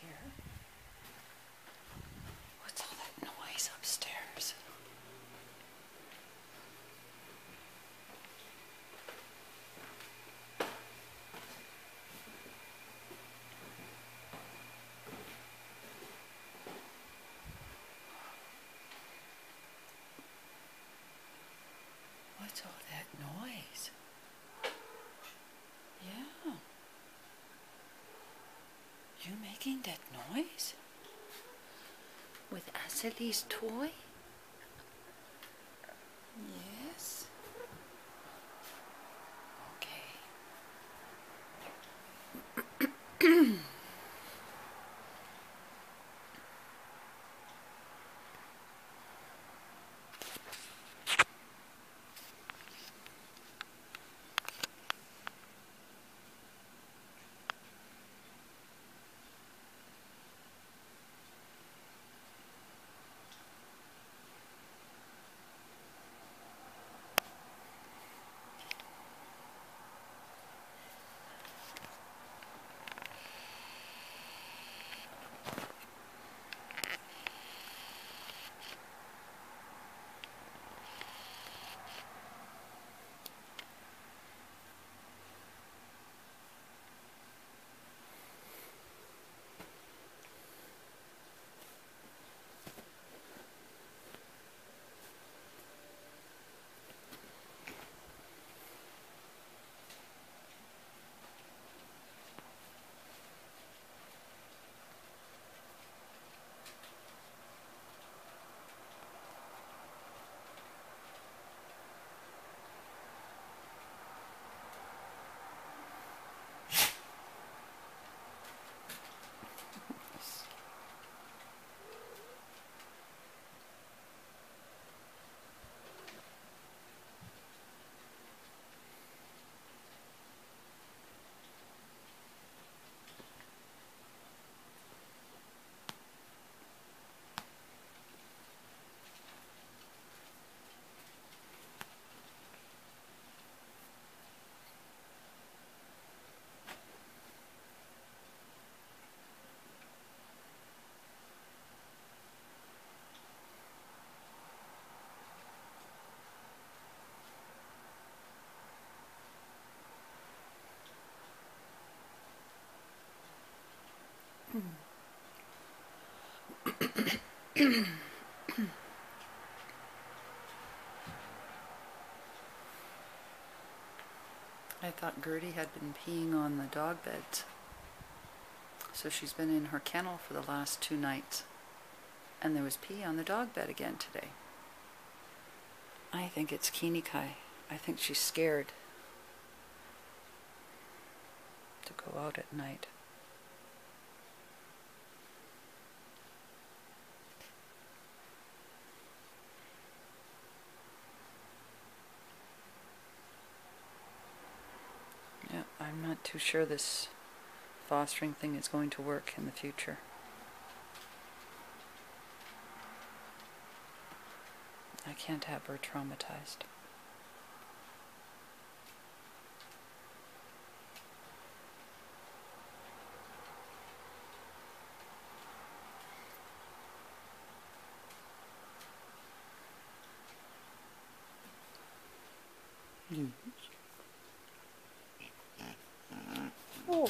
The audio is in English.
here? What's all that noise upstairs? What's all that noise? Yeah. You making that noise? With Asalie's toy? Yes. I thought Gertie had been peeing on the dog beds. So she's been in her kennel for the last two nights. And there was pee on the dog bed again today. I think it's Kinikai. I think she's scared to go out at night. Yeah, I'm not too sure this fostering thing is going to work in the future. I can't have her traumatized. Hmm. Oh.